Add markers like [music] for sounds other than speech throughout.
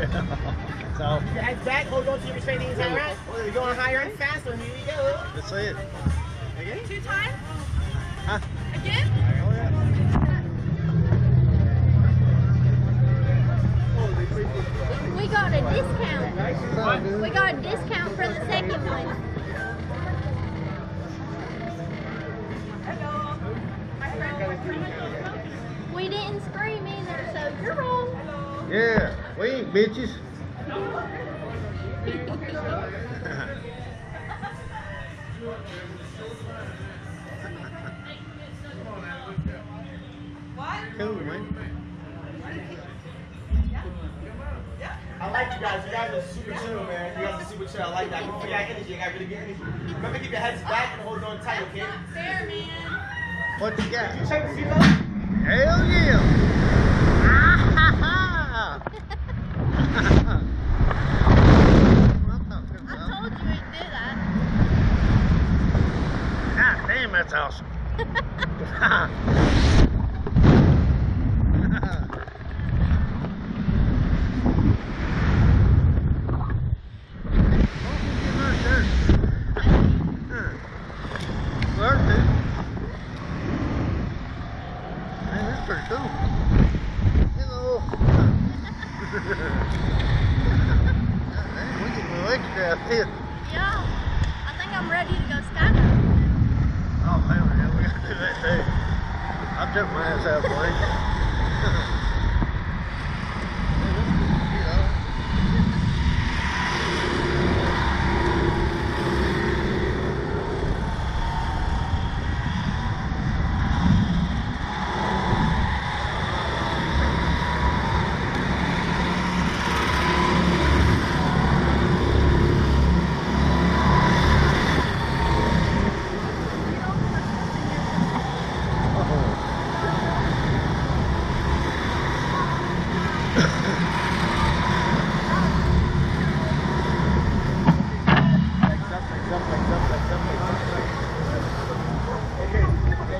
so Keep your heads back, hold on to your restraint the entire round. We're going higher and faster. Here we go. that's it. Okay. Two times? Huh? Again? Oh yeah. We got a discount. We got a discount for the second one. We didn't scream either, so you're wrong. Yeah, we ain't bitches. cool, man. I like you guys. You guys are super chill, man. You guys are super chill. I like that. You got energy. You got really good energy. Remember, keep your heads back and hold on tight, okay? Fair, man. What you got? Check the seatbelt. Hell yeah! [laughs] Ah, I told you we'd do that. God damn, that's awesome. Pretty. Yeah. I think I'm ready to go skydiving. Yeah, we gotta do that too. Jump my ass out, boy. Okay. [laughs] Thank you guys so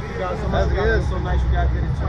much. That's good. So nice. You guys did it.